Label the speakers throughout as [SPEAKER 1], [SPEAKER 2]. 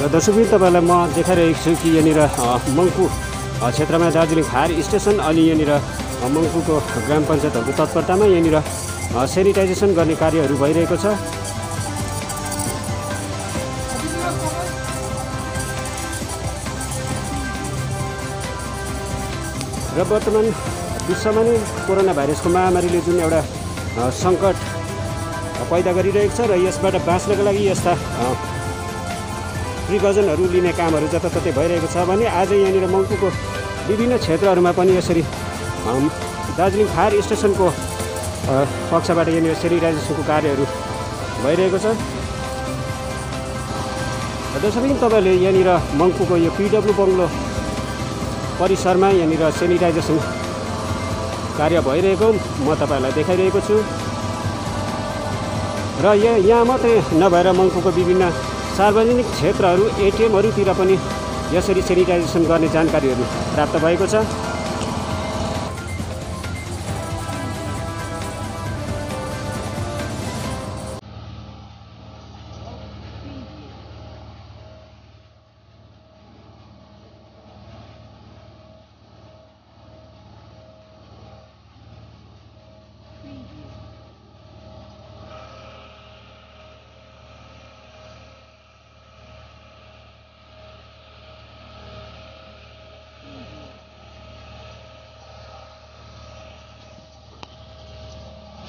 [SPEAKER 1] र दर्शकबिन तपाईँलाई म देखाइरहेको छु कि यहाँनिर मङ्पू क्षेत्रमा दार्जिलिङ फायर स्टेसन अनि यहाँनिर मङ्पूको ग्राम पञ्चायतहरूको तत्परतामा यहाँनिर सेनिटाइजेसन गर्ने कार्यहरू भइरहेको छ। र वर्तमान विश्वमा नै कोरोना भाइरसको महामारीले जुन एउटा सङ्कट पैदा गरिरहेको छ र यसबाट बाँच्नको लागि यस्ता प्रिकजनहरू लिने कामहरू जताततै भइरहेको छ भने आज यहाँनिर मङ्पूको विभिन्न क्षेत्रहरूमा पनि यसरी दार्जिलिङ फायर स्टेसनको पक्षबाट यहाँनिर सेनिटाइजेसनको कार्यहरू भइरहेको छ। र त्यसै पनि तपाईँले यहाँनिर मङ्पूको यो पिडब्लु बङ्गलो परिसरमा यहाँनिर सेनिटाइजेसन कार्य भइरहेको म तपाईँहरूलाई देखाइरहेको छु। र यहाँ मात्रै नभएर मङ्पूको विभिन्न सार्वजनिक क्षेत्रहरू एटिएमहरूतिर पनि यसरी सेनिटाइजेसन गर्ने जानकारीहरू प्राप्त भएको छ।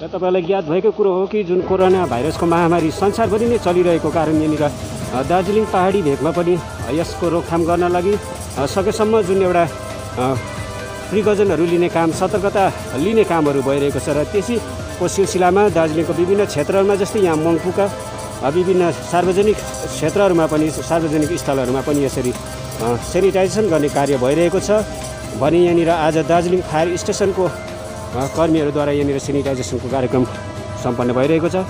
[SPEAKER 1] र तपाईँलाई ज्ञात भएको कुरो हो कि जुन कोरोना भाइरसको महामारी संसारभरि नै चलिरहेको कारण यहाँनिर दार्जिलिङ पहाडी भेगमा पनि यसको रोकथाम गर्न लागि सकेसम्म जुन एउटा प्रिकजनहरू लिने काम सतर्कता लिने कामहरू भइरहेको छ र त्यसैको सिलसिलामा दार्जिलिङको विभिन्न क्षेत्रहरूमा जस्तै यहाँ मङ्पूका विभिन्न सार्वजनिक क्षेत्रहरूमा पनि सार्वजनिक स्थलहरूमा पनि यसरी सेनिटाइजेसन गर्ने कार्य भइरहेको छ। भने यहाँनिर आज दार्जिलिङ फायर स्टेसनको कर्मीहरूद्वारा यहाँनिर सेनिटाइजेसनको कार्यक्रम सम्पन्न भइरहेको छ।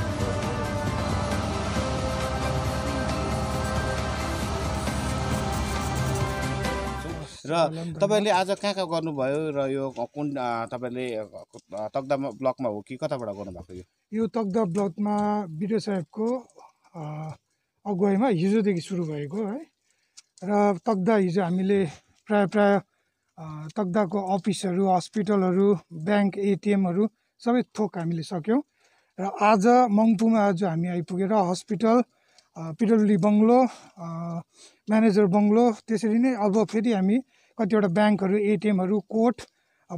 [SPEAKER 2] र तपाईँले आज कहाँ कहाँ गर्नुभयो र यो कुन तपाईँले तक्दा ब्लकमा हो कि कताबाट गर्नुभएको यो?
[SPEAKER 3] यो तक्दा ब्लकमा बिडिओ साहेबको अ, अगुवाईमा हिजोदेखि सुरु भएको है। र तक्दा हिजो हामीले प्राय प्राय अ, तक्दाको अफिसहरू हस्पिटलहरू ब्याङ्क एटिएमहरू सबै थोक हामीले सक्यौँ। र आज मङ्पुमा आज हामी आइपुगेर हस्पिटल पिडब्ल्युडी बङ्गलो म्यानेजर बङ्गलो त्यसरी नै अब फेरि हामी कतिवटा ब्याङ्कहरू एटिएमहरू कोर्ट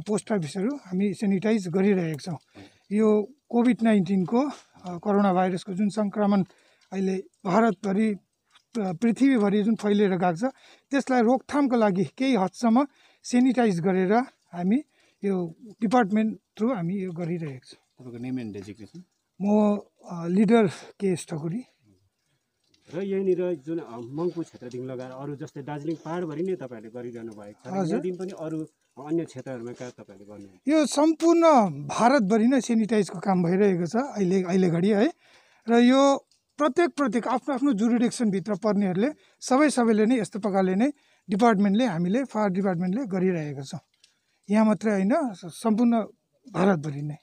[SPEAKER 3] पोस्ट अफिसहरू हामी सेनिटाइज गरिरहेका छौँ। यो कोभिड नाइन्टिनको कोरोना भाइरसको जुन सङ्क्रमण अहिले भारतभरि पृथ्वीभरि जुन फैलिएर गएको छ त्यसलाई रोकथामको लागि केही हदसम्म सेनिटाइज गरेर हामी यो डिपार्टमेन्ट थ्रु हामी यो गरिरहेको छौँ।
[SPEAKER 2] तपाईँको नेम एन्ड डेजिग्नेसन?
[SPEAKER 3] म लिडर केएस ठकुरी।
[SPEAKER 1] र यहाँनिर जुन मङ्पू क्षेत्रदेखि लगाएर अरू जस्तै दार्जिलिङ पाहाडभरि नै तपाईँहरूले गरिरहनु भएको छ। यहाँदेखि पनि अरू अन्य क्षेत्रहरूमा कहाँ तपाईँहरूले गर्नुहुन्छ।
[SPEAKER 3] यो सम्पूर्ण भारतभरि नै सेनिटाइजको काम भइरहेको छ अहिले अहिले घडी है। र यो प्रत्येक प्रत्येक आफ्नो आफ्नो जुरिडिक्सनभित्र पर्नेहरूले सबै सबैले नै यस्तो प्रकारले नै डिपार्टमेन्टले हामीले फायर डिपार्टमेन्टले गरिरहेको छौँ। यहाँ मात्रै होइन सम्पूर्ण भारतभरि नै।